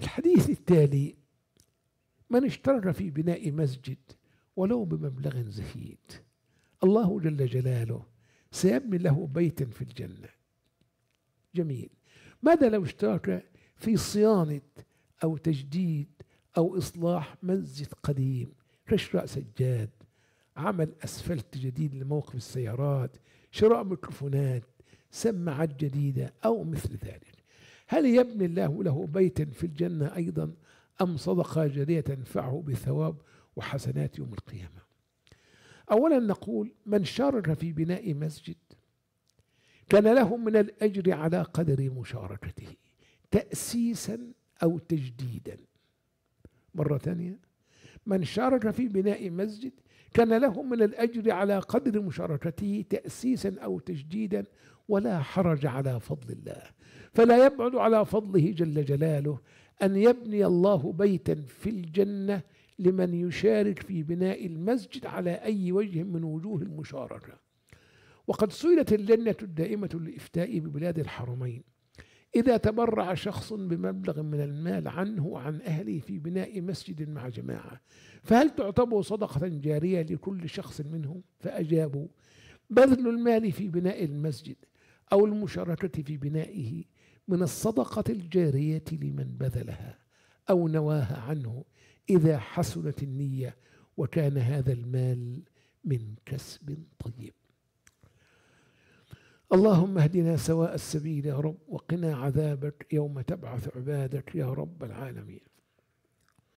الحديث التالي من اشترك في بناء مسجد ولو بمبلغ زهيد. الله جل جلاله سيبني له بيتا في الجنة. جميل. ماذا لو اشترك في صيانة أو تجديد أو إصلاح مسجد قديم كشراء سجاد عمل أسفلت جديد لموقف السيارات شراء ميكروفونات سماعات جديدة أو مثل ذلك؟ هل يبني الله له بيتا في الجنة أيضا أم صدقة جارية تنفعه بثواب وحسنات يوم القيامة؟ أولا نقول من شارك في بناء مسجد كان له من الأجر على قدر مشاركته تأسيسا أو تجديدا. مرة ثانية من شارك في بناء مسجد كان له من الأجر على قدر مشاركته تأسيسا أو تجديدا ولا حرج على فضل الله. فلا يبعد على فضله جل جلاله أن يبني الله بيتا في الجنة لمن يشارك في بناء المسجد على أي وجه من وجوه المشاركة. وقد سئلت اللجنة الدائمة للإفتاء ببلاد الحرمين. إذا تبرع شخص بمبلغ من المال عنه وعن أهله في بناء مسجد مع جماعة فهل تعتبر صدقة جارية لكل شخص منهم؟ فأجابوا بذل المال في بناء المسجد. أو المشاركة في بنائه من الصدقة الجارية لمن بذلها أو نواها عنه إذا حسنت النية وكان هذا المال من كسب طيب. اللهم اهدنا سواء السبيل يا رب وقنا عذابك يوم تبعث عبادك يا رب العالمين.